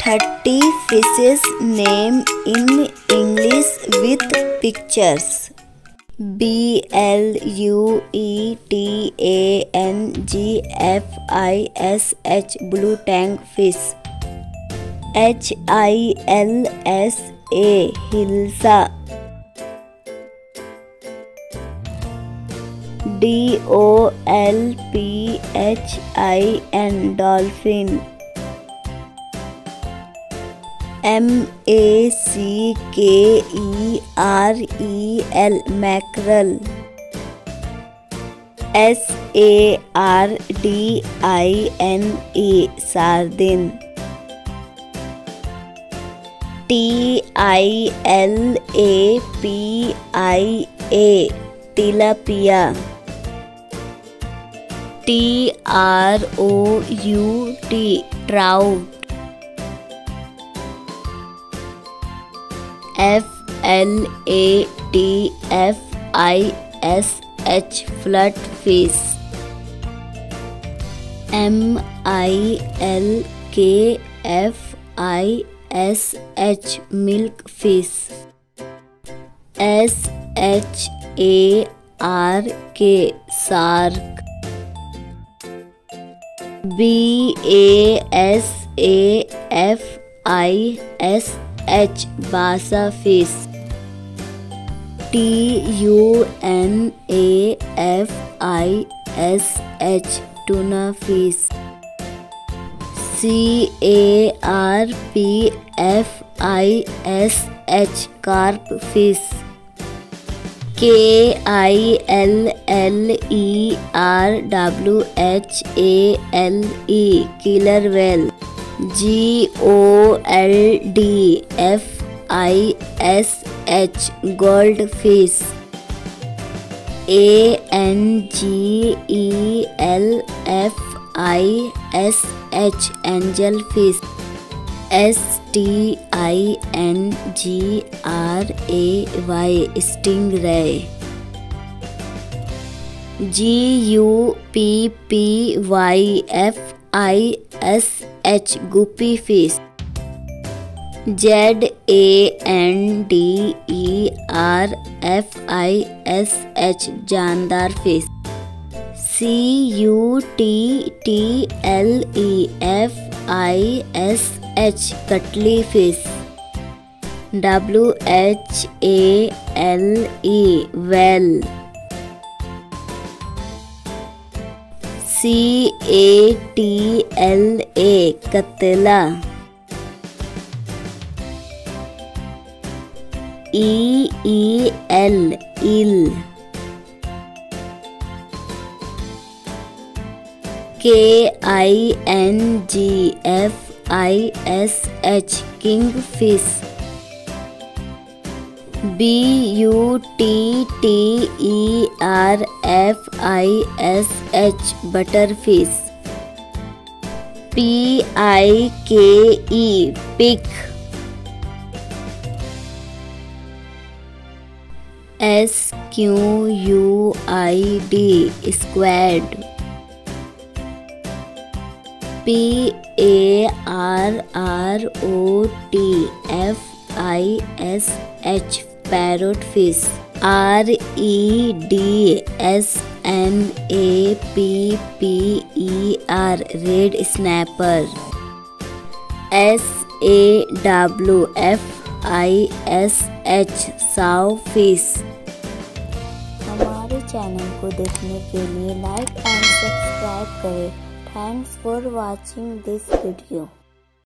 30 fishes name in English with pictures. B L U E T A N G F I S H blue tank fish. H I L S A Hilsa. D O L P H I N dolphin. M A C K E R E L mackerel S A R D I N A sardine T I L A P I A tilapia T R O U T trout L A T F I S H flat fish M I L K F I S H milk fish S H A R K shark B A S A F I S H Basa fish. T U N A F I S H tuna fish. C A R P F I S H carp fish. K I L L E R W H A L E killer whale G O L D F I S H goldfish A N G E L F I S H angelfish S T I N G R A Y stingray. G U P P Y F I S H guppy fish Z A N D E R F I S H zander fish C U T T L E F I S H cuttle fish W H A L E whale. C A T L A catla E E L eel K I N G F I S H king fish kingfish B U T T E R F I S H butterfish P I K E pick S Q U I D squared P A R R O T F I S H parrotfish R E D S N A P P E R, red snapper, S A W F I S H saw fish हमारे channel को देखने के लिए like and subscribe करें। Thanks for watching this video